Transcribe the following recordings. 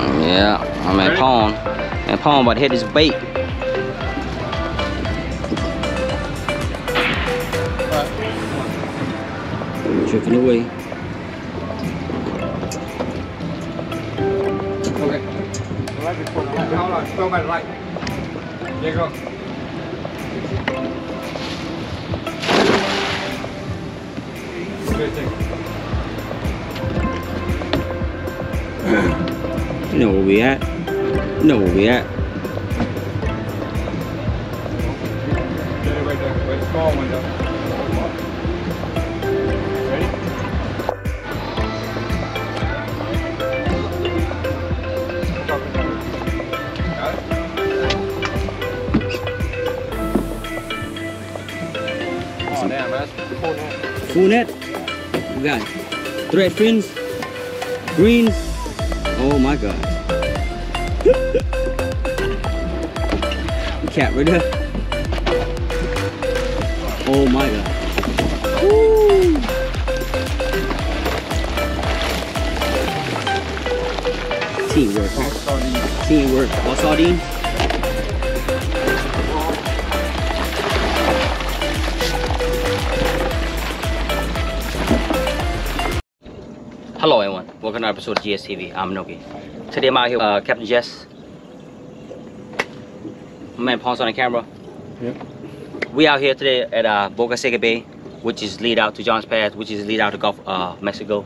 Yeah, I'm at Pawn. And Pawn about to hit his bait. Drifting away. Okay. Hold on, go by the light. There you go. Good thing. Know where we at. Know where we at. Full net. We got thread fins, greens. Oh my god. Cat right there. Oh my god. Teamwork? Teamwork. All sardines? Hello everyone, welcome to episode of GSTV. I'm Noki. Today I'm out here with uh, Captain Jess. My man Pawn's on the camera. Yep. We out here today at uh, Boca Ciega Bay, which is lead out to John's Pass, which is lead out to Gulf uh, Mexico.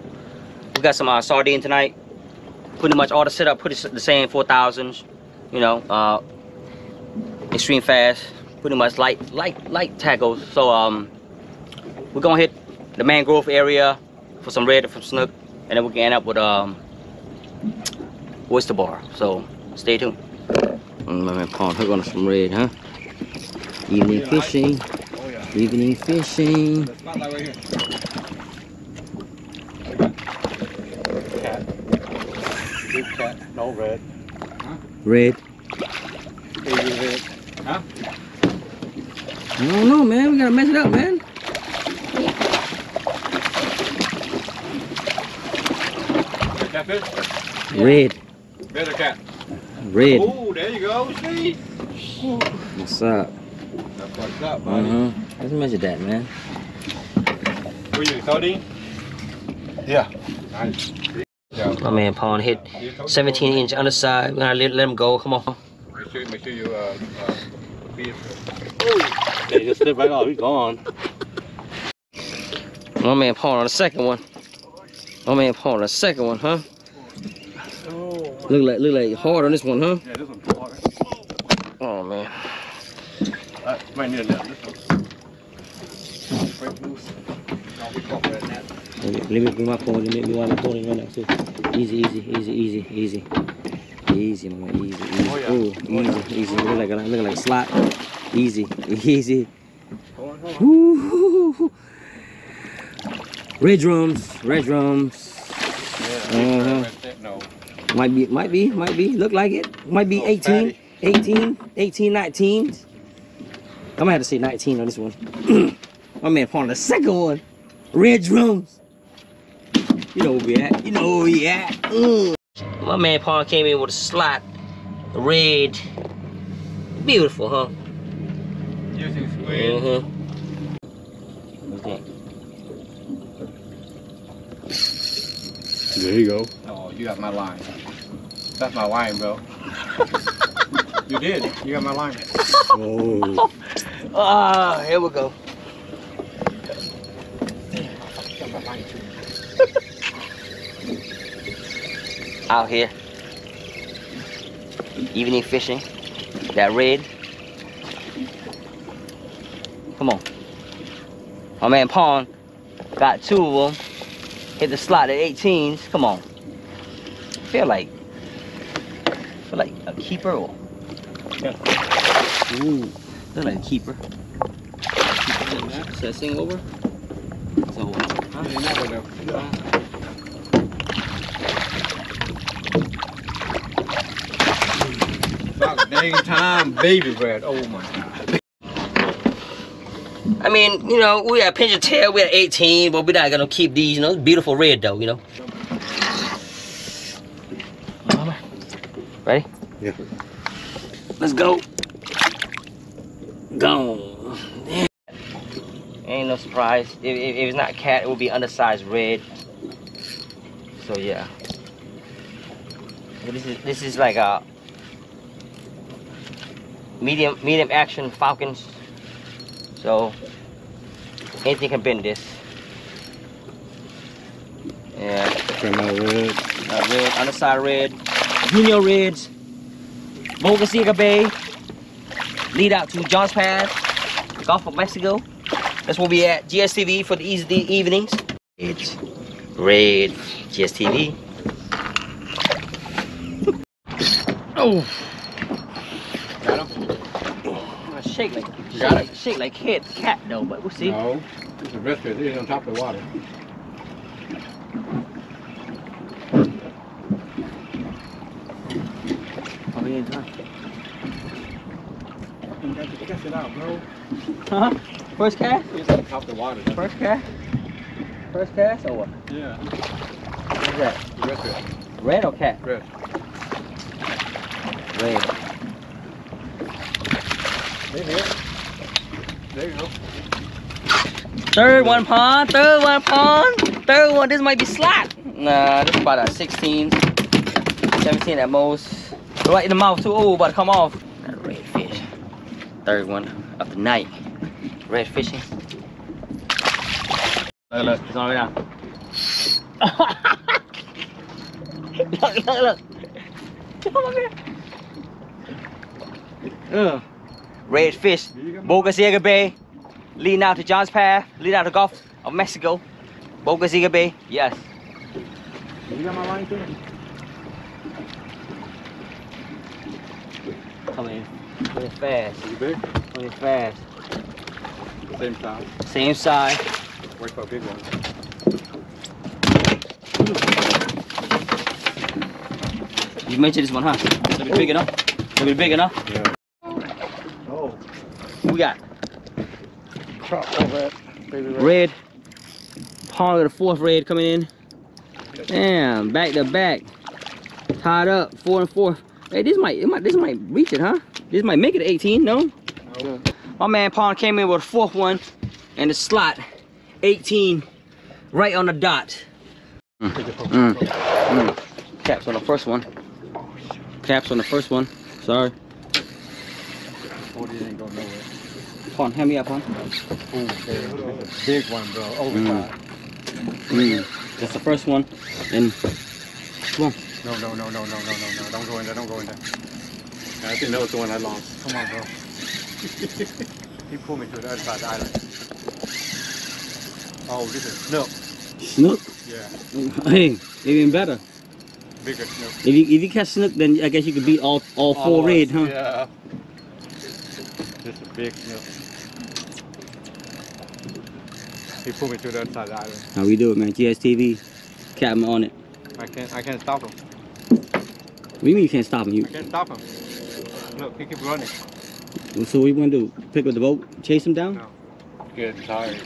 We got some uh, sardine tonight. Pretty much all the setup, pretty the same 4,000s. You know, uh, extreme fast, pretty much light, light, light tackles. So um, we're gonna hit the mangrove area for some red from snook, and then we can end up with um, oyster bar. So stay tuned. Mm, My man Paul hook on some red, huh? Evening Yeah, fishing, Oh, yeah. evening fishing. The spotlight right here. Cat. Big cat. No red. Red. Baby red. Huh? I don't know, man. We gotta mess it up, man. Catfish? Red, Red or cat? red. Oh, there you go. See? What's up? That's what's up, buddy. huh. Let's measure that, man. What are you, sardine? Yeah. Nice. My man Pawn hit 17 inch underside. We're gonna let, let him go. Come on. Make sure, make sure you uh, uh, feed it. Yeah, just slip right off. He's gone. My man Pawn on the second one. My man Pawn on the second one, huh? Oh. Look like look like hard on this one, huh? Yeah, this one's hard. Oh man. Uh, might need a net. This one. Break loose. No, we call that net. Let me, bring my phone. Let me bring my phone in right now too. Easy, easy, easy, easy, easy. Easy, man. Easy, easy. Oh, yeah. Ooh, Oh, yeah. easy, easy. Look like a look like a slot. Easy, easy. Hold on, hold on. Woo. Red drums, red drums. Yeah, Uh-huh. right there. No. Might be, might be, might be. Look like it. Might be Oh, 18, fatty. 18, 18, 19. I'm gonna have to say 19 on this one. My man pawned the second one. Red drums. You know where we at. You know where we at. Mm. My man pawn came in with a slot. Red. Beautiful, huh? Using squid. Mm-hmm. Okay. There you go. Oh, you got my line. That's my line, bro. you did. You got my line. Oh. Ah, here we go. Got my line too. out here. Evening fishing. That red. Come on. My man Pawn got two of them. Hit the slot at 18s. Come on. Feel like feel like a keeper or Yeah. Ooh, feel like a keeper. Keeper that. So that thing over. So huh? You never know. About dang time, baby bread. Oh my god. I mean, you know, we had pinch of tail, we had 18, but we're not gonna keep these, you know, beautiful red though, you know. Ready? Yeah. Let's go. Go. Ain't no surprise. If, if, if it's not cat, it will be undersized red. So yeah. This is this is like a medium medium action falcons. So anything can bend this. Yeah. Out red. Uh, red, underside red, junior reds, Boca Ciega Bay, lead out to Johns Pass, Gulf of Mexico. That's where we at, GSTV for the easy evenings. It's red, GSTV. oh. Got him? Uh, Shake like, shake, like, shake like cat, cat though, but we'll see. No. It's a rescue. It's on top of the water. Come in, huh? You got to catch it out, bro. Huh? First cast? It's on top the water. First cast? First cast or what? Yeah. What is that? The rescue. Red or cat? Red. Red. There you go. There you go. Third one pond, third one pond, third one. This might be slot. Nah, this is about a 16, 17 at most. Right in the mouth too. Oh, about to come off. That red fish. Third one of the night. Red fishing. Look, look, it's on right now. look, look, look. Come on. Ugh. Red fish. You Bay, leading out to Johns Pass, leading out to Gulf of Mexico. Boca Ciega Bay, yes. You got my line too? Coming in, in fast, You big? In fast. Same size. Same size. Wait for big one. You mentioned this one, huh? It's gonna be big enough. It's gonna be big enough. Yeah. Oh. What we got Crop over it. Baby red. red. With the fourth red coming in. Damn, back to back. Tied up, four and four. Hey, this might, it might, this might reach it, huh? This might make it 18, no? No. My man Pond came in with a fourth one and the slot 18 right on the dot. Mm. Mm. Caps on the first one. Caps on the first one. Sorry. 40 ain't going nowhere. Pond, hand me up, Pond. Ooh, there. That's a big one, bro. Oversized. Mm. That's the first one. And No, no, no, no, no, no, no, no. Don't go in there. Don't go in there. I think that was the one I lost. Come on, bro. He pulled me to the other side of the island. Oh, this is snook. snook. Yeah, Hey, even better. bigger snook. If you if you catch snook, then I guess you could beat all all four All red, huh? Yeah. This is big snook. He pulled me to the other side of the island. How we do it, man? GSTV, captain on it. I can't. I can't stop him. What do you mean you can't stop him? You I can't stop him. Look, he keep running. So you want to? Pick up the boat, chase him down? No. Get tired.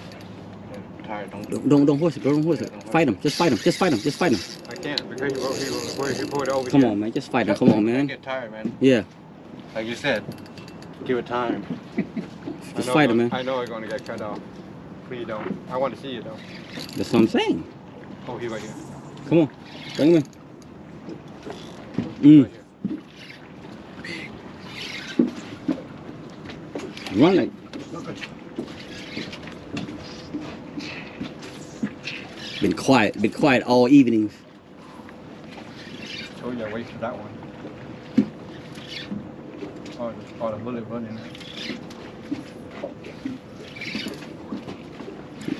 Get tired. Don't. Don't don't, don't horse it, bro. Don't horse it. Fight him. Just fight him. Just fight him. Just fight him. I can't because he, he, he, he pulled over Come here. on, man. Just fight him. Come on, I man. get tired, man. Yeah. Like you said, give it time. Just fight I'm him, man. I know I'm gonna get cut off. Please don't. I want to see you though. That's what I'm saying. Oh, he right here. Come on. Bring him in. Mm. Right here. Run. Been quiet. Been quiet all evenings. Told you I wasted that one. Oh, the, oh, the bullet running.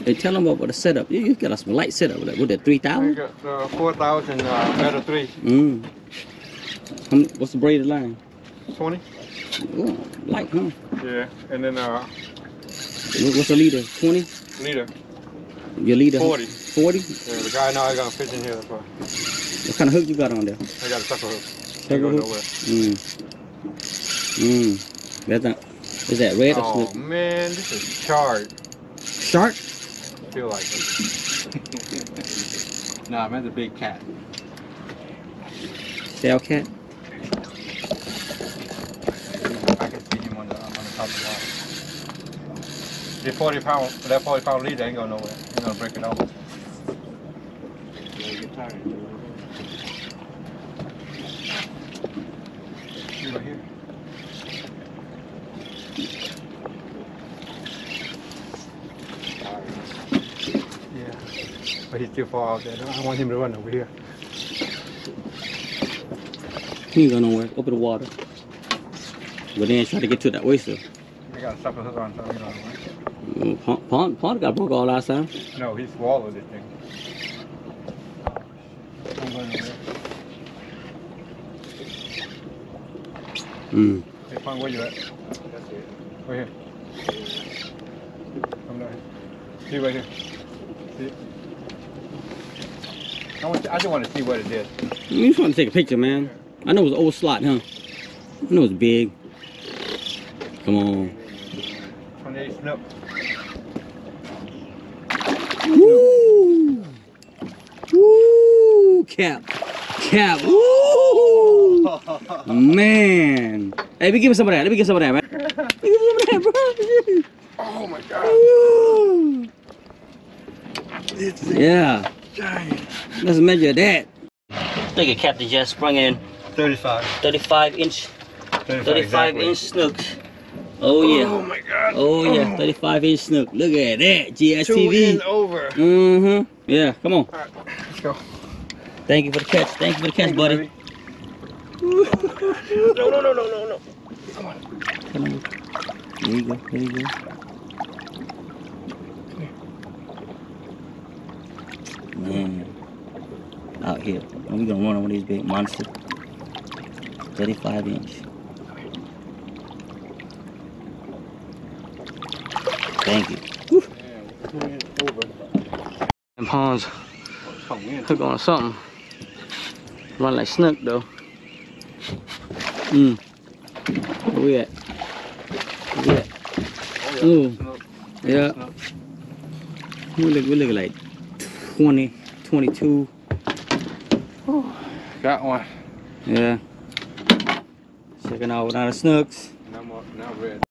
Hey, tell them about the setup. You, you got us some light setup. Like, what, that I 3,000? got uh, 4,000 uh, metal 3. Mm. How mu- What's the braided line? 20? Oh, light, huh? Yeah. And then uh, What's the leader? 20? leader, Your leader? 40. 40? Yeah, the guy know I got a fish in here. That's why. What kind of hook you got on there? I got a circle hook. Circle hook? nowhere. Mm. Mm. That's not. Is that red or Oh man, this is charred. Shark? Feel like it. nah, man, the big cat. Shell cat? Top of the water. The 40 pound, that 40 pound leader ain't going nowhere. You're gonna break it off. See right here. Yeah, but he's too far out there. I want him to run over here. He ain't go nowhere. Over the water. But then try to get to that oyster. We got circle hook on something, you know. right? Mm, Pond, Pond, Pond got broke all last time. No, he swallowed this thing. I'm going. Mm. Hey, Pong, where you at? Right here. Come down here. See right here. See? I, want to, I just want to see what it is. You just want to take a picture, man. I know it was old slot, huh? I know it's big. Come on. 28 snook. Woo! Woo! Cap. Cap. Woo! Man. Hey, let me give me some of that. Let me get some of that, man. Give me some of that, Oh my god. Woo! It's Yeah. giant. Let's measure that. Look at Captain just sprung in 35. 35 inch, 35, 35 exactly. inch snooks. Oh yeah. Oh my god. Oh yeah, 35 inch snook. Look at that, Two GSTV. and over. Mm-hmm. Yeah, come on. Alright, let's go. Thank you for the catch. Thank you for the catch, Thank you, buddy. baby. No, no, no, no, no, no. Come on. Come on. There you go. There you go. Man, out here. And we gonna run of these big monsters. 35 inch. Thank you. Damn, and ponds hook on something. Run like snook though. Mm. Where we at? Where we at? Oh, Ooh. Yeah. We look, we look like 20, 22. Got one. Yeah. Checking out now the snooks. Now, now red.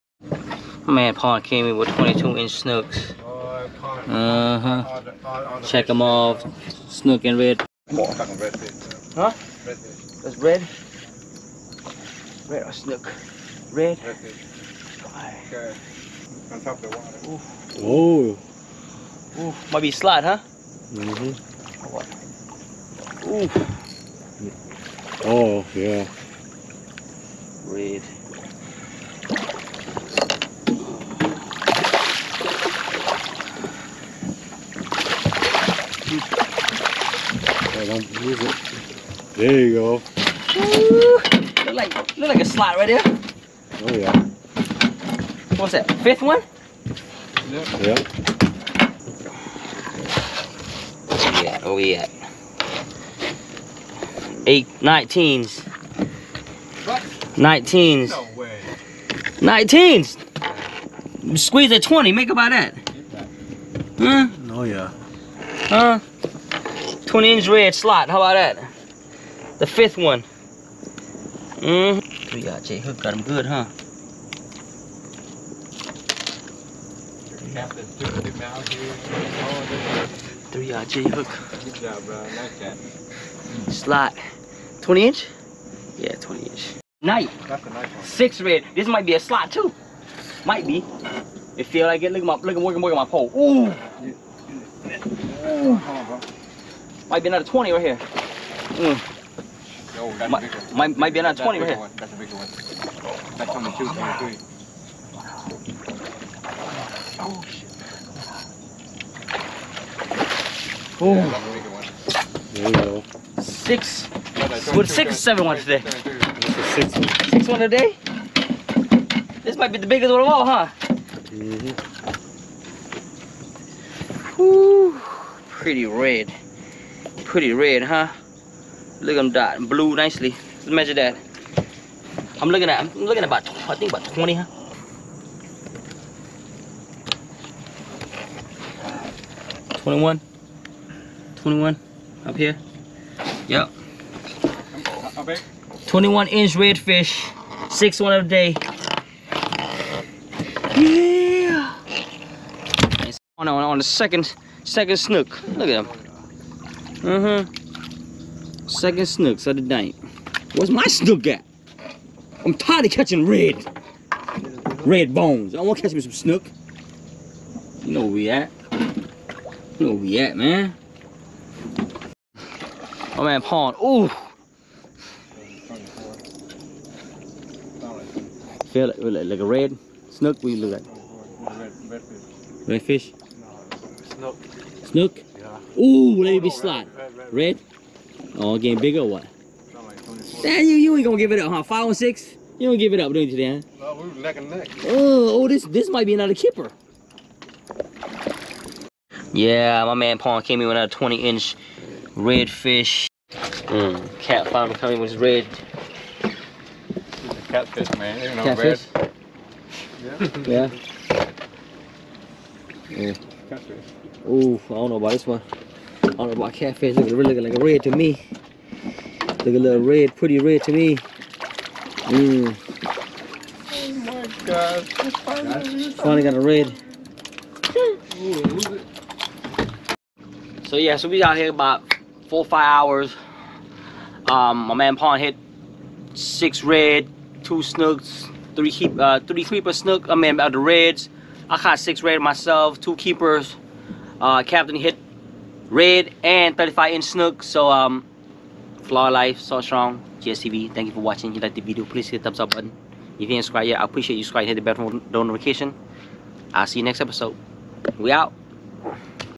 My man Pond came in with 22 inch snooks. Oh. Uh huh. Check them off. Snook and red. More. Talking red fish. Huh? That's red. Red or snook? Red. Red fish. Okay. On top of the water. Oh. Ooh, might be slot, huh? hmm Ooh, Oh, yeah. red. Oh, don't use it. There you go. Ooh, look like look like a slot right there. Oh, yeah. What's that? Fifth one? Yeah. Yeah. Oh yeah. Eight, 19s. What? 19s. No way. 19s. Squeeze at 20. Make about that. Huh? Oh, yeah. Huh? 20 inch red slot. How about that? The fifth one. Mm. We got J Hook got him good, huh? Captain took him out here. Three yard J Hook good job, bro. Nice catch. slot. 20 inch? Yeah, 20 inch. Night. Nice. Six red. This might be a slot too. Might be. It feel like it. Look at my look at working working my pole. Ooh. Come on, bro. Might be another 20 right here. Mm. Yo, that's Might, a might, might be another That's 20 right here. one. That's a bigger one. That's 22, 23. Oh, shit. Ooh. Yeah, that's a bigger one. There you go. Six. Yeah, that's With 22, six or seven ones today. 23. That's a six one. Six one a day? This might be the biggest one of all, huh? Mm-hmm. Whew. Pretty red pretty red, huh? Look at them dot blue nicely. Let's measure that. I'm looking at I'm looking at about I think about 20, huh? Twenty-one. Twenty-one up here. Yep. Twenty-one inch redfish, six one of the day. Yeah. On on on the second second snook. Look at him. Mm-hmm. Second snooks of the night. Where's my snook at? I'm tired of catching red. Red bones. I want to catch me some snook. You know where we at. You know where we at, man. Oh man, pond. Ooh. Feel like, like, a red snook. What you look like? Red, red fish. Redfish? Snook. Snook? Yeah. Ooh, let me be slot. Red, red, red. Red? Oh, getting bigger or what? Sound like 24. Damn, you, you ain't gonna give it up, huh? Five and six? You don't give it up, don't you, Dan? No, we were neck and neck. Oh, oh, this this might be another kipper. Yeah, my man Pawn came in with another 20 inch red fish. Mm, cat finally coming with his red It's a catfish, man. You know, catfish. red. Yeah. yeah. Catfish. Ooh, I don't know about this one. I don't about catfish. Look, really looking like a red to me. Look a little red, pretty red to me. Mmm, Oh my God. finally got a red. So yeah, so we out here about four five hours. Um, my man Pawn hit six red, two snooks, three keep, uh, three keeper snook. I mean, uh, the reds. I caught six red myself, two keepers. Uh, Captain hit red and 35 inch snook. So um, Flaw Life, Salt Strong. GSTV. Thank you for watching. If you like the video, please hit the thumbs up button. If you ain't subscribed yet, I appreciate you subscribe. Hit the bell notification. I'll see you next episode. We out.